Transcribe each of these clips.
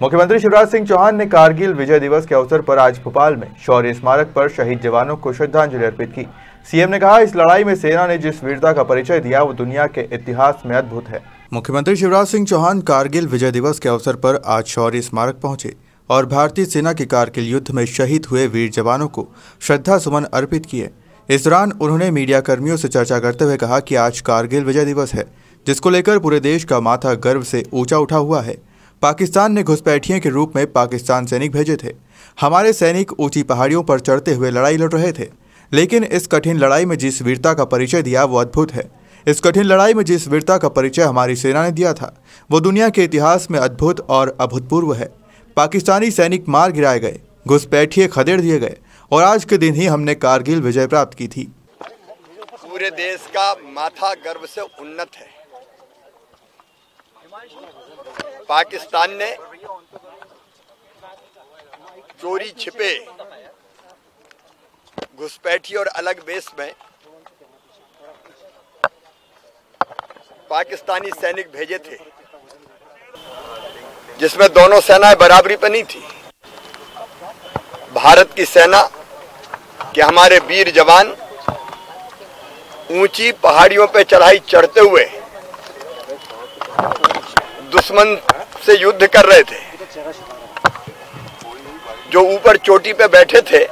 मुख्यमंत्री शिवराज सिंह चौहान ने कारगिल विजय दिवस के अवसर पर आज भोपाल में शौर्य स्मारक पर शहीद जवानों को श्रद्धांजलि अर्पित की। सीएम ने कहा, इस लड़ाई में सेना ने जिस वीरता का परिचय दिया, वो दुनिया के इतिहास में अद्भुत है। मुख्यमंत्री शिवराज सिंह चौहान कारगिल विजय दिवस के अवसर पर आज शौर्य स्मारक पहुँचे और भारतीय सेना के कारगिल युद्ध में शहीद हुए वीर जवानों को श्रद्धा सुमन अर्पित किए। इस दौरान उन्होंने मीडिया कर्मियों से चर्चा करते हुए कहा कि आज कारगिल विजय दिवस है, जिसको लेकर पूरे देश का माथा गर्व से ऊँचा उठा हुआ है। पाकिस्तान ने घुसपैठियों के रूप में पाकिस्तान सैनिक भेजे थे। हमारे सैनिक ऊँची पहाड़ियों पर चढ़ते हुए लड़ाई लड़ रहे थे। लेकिन इस कठिन लड़ाई में जिस वीरता का परिचय दिया, वो अद्भुत है। इस कठिन लड़ाई में जिस वीरता का परिचय हमारी सेना ने दिया था, वो दुनिया के इतिहास में अद्भुत और अभूतपूर्व है। पाकिस्तानी सैनिक मार गिराए गए घुसपैठिए खदेड़ दिए गए, और आज के दिन ही हमने कारगिल विजय प्राप्त की थी। पूरे देश का माथा गर्व से उन्नत है। पाकिस्तान ने चोरी छिपे घुसपैठी और अलग बेस में पाकिस्तानी सैनिक भेजे थे, जिसमें दोनों सेनाएँ बराबरी पर नहीं थी। भारत की सेना के हमारे वीर जवान ऊँची पहाड़ियों पर चढ़ाई चढ़ते हुए दुश्मन से युद्ध कर रहे थे। जो ऊपर चोटी पे बैठे थे,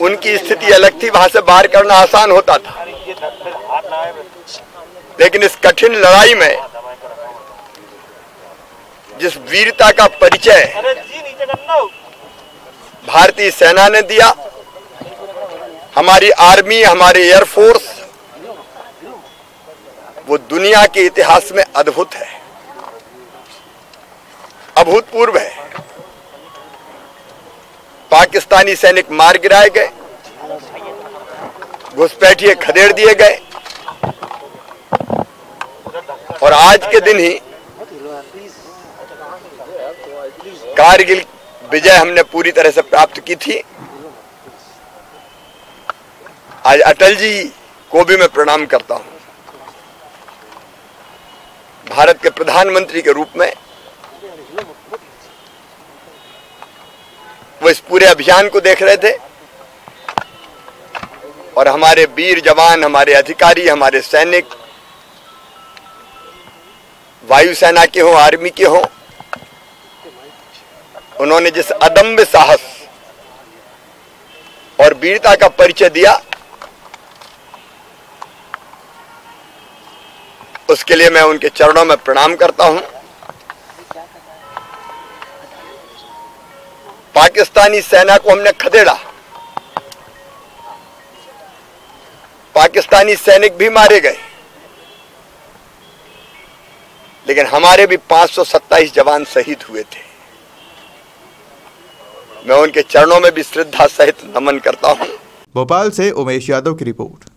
उनकी स्थिति अलग थी, वहाँ से बाहर करना आसान होता था। लेकिन इस कठिन लड़ाई में, जिस वीरता का परिचय भारतीय सेना ने दिया, हमारी आर्मी, हमारी एयरफोर्स वो दुनिया के इतिहास में अद्भुत है। अभूतपूर्व है। पाकिस्तानी सैनिक मार गिराए गए। घुसपैठिए खदेड़ दिए गए। और आज के दिन ही कारगिल विजय हमने पूरी तरह से प्राप्त की थी। आज अटल जी को भी मैं प्रणाम करता हूँ। भारत के प्रधानमंत्री के रूप में। वो इस पूरे अभियान को देख रहे थे। और हमारे वीर जवान, हमारे अधिकारी, हमारे सैनिक, वायुसेना के हों, आर्मी के हों, उन्होंने जिस अदम्य साहस और वीरता का परिचय दिया उसके लिए मैं उनके चरणों में प्रणाम करता हूँ। पाकिस्तानी सेना को हमने खदेड़ा। पाकिस्तानी सैनिक भी मारे गए। लेकिन हमारे भी 527 जवान शहीद हुए थे। मैं उनके चरणों में भी श्रद्धा सहित नमन करता हूँ। भोपाल से उमेश यादव की रिपोर्ट।